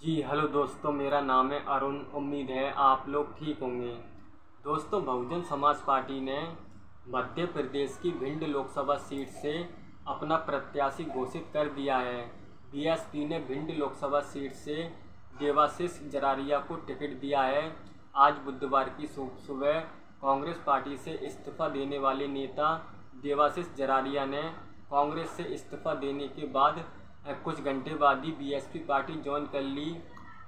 जी hello दोस्तों, मेरा नाम है अरुण। उम्मीद है आप लोग ठीक होंगे। दोस्तों, बहुजन समाज पार्टी ने मध्य प्रदेश की भिंड लोकसभा सीट से अपना प्रत्याशी घोषित कर दिया है। बीएसपी ने भिंड लोकसभा सीट से देवाशीष जरारिया को टिकट दिया है। आज बुधवार की सुबह कांग्रेस पार्टी से इस्तीफा देने वाले नेता देवाशीष जरारिया ने कांग्रेस से इस्तीफा देने के बाद कुछ घंटे बाद ही बीएसपी पार्टी ज्वाइन कर ली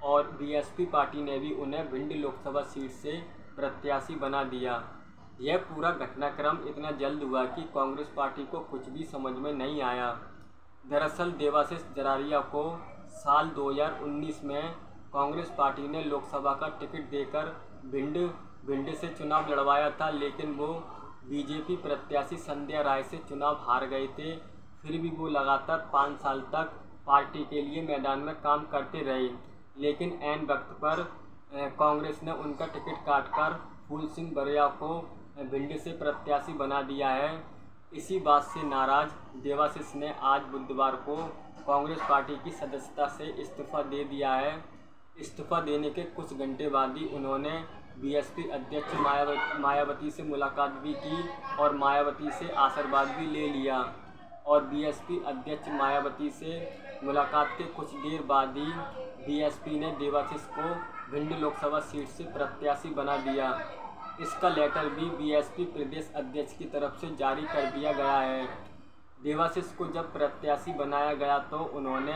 और बीएसपी पार्टी ने भी उन्हें भिंड लोकसभा सीट से प्रत्याशी बना दिया। यह पूरा घटनाक्रम इतना जल्द हुआ कि कांग्रेस पार्टी को कुछ भी समझ में नहीं आया। दरअसल देवाशीष जरारिया को साल 2019 में कांग्रेस पार्टी ने लोकसभा का टिकट देकर भिंड भिंड से चुनाव लड़वाया था, लेकिन वो बीजेपी प्रत्याशी संध्या राय से चुनाव हार गए थे। फिर भी वो लगातार पाँच साल तक पार्टी के लिए मैदान में काम करते रहे। लेकिन एन वक्त पर कांग्रेस ने उनका टिकट काटकर फूल सिंह बरिया को भिंड से प्रत्याशी बना दिया है। इसी बात से नाराज़ देवाशीष ने आज बुधवार को कांग्रेस पार्टी की सदस्यता से इस्तीफा दे दिया है। इस्तीफा देने के कुछ घंटे बाद ही उन्होंने बीएसपी अध्यक्ष मायावती मायावती से मुलाकात भी की और मायावती से आशीर्वाद भी ले लिया। और बीएसपी अध्यक्ष मायावती से मुलाकात के कुछ देर बाद ही बीएसपी ने देवाशीष को भिंड लोकसभा सीट से प्रत्याशी बना दिया। इसका लेटर भी बीएसपी प्रदेश अध्यक्ष की तरफ़ से जारी कर दिया गया है। देवाशीष को जब प्रत्याशी बनाया गया तो उन्होंने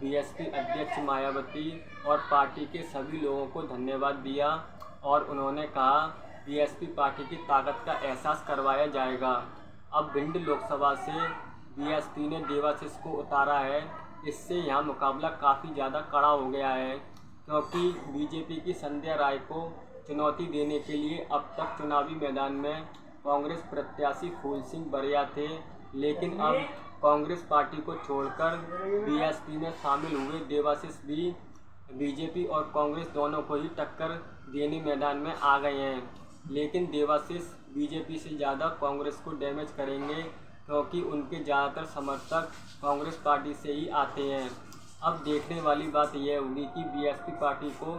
बीएसपी अध्यक्ष मायावती और पार्टी के सभी लोगों को धन्यवाद दिया और उन्होंने कहा बीएसपी पार्टी की ताकत का एहसास करवाया जाएगा। अब भिंड लोकसभा से बीएसपी ने देवाशीष को उतारा है। इससे यहाँ मुकाबला काफ़ी ज़्यादा कड़ा हो गया है, क्योंकि बीजेपी की संध्या राय को चुनौती देने के लिए अब तक चुनावी मैदान में कांग्रेस प्रत्याशी फूल सिंह बरिया थे। लेकिन अब कांग्रेस पार्टी को छोड़कर बीएसपी में शामिल हुए देवाशीष भी बीजेपी और कांग्रेस दोनों को ही टक्कर देने मैदान में आ गए हैं। लेकिन देवाशीष बीजेपी से ज़्यादा कांग्रेस को डैमेज करेंगे। क्योंकि उनके ज़्यादातर समर्थक कांग्रेस पार्टी से ही आते हैं। अब देखने वाली बात यह होगी कि बीएसपी पार्टी को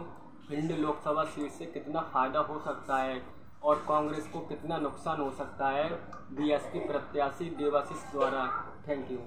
भिंड लोकसभा सीट से कितना फ़ायदा हो सकता है और कांग्रेस को कितना नुकसान हो सकता है, बीएसपी प्रत्याशी देवाशीष द्वारा। Thank you.